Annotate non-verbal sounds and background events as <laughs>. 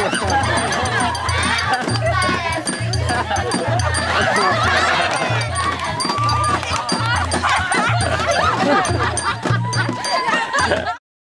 对 <laughs>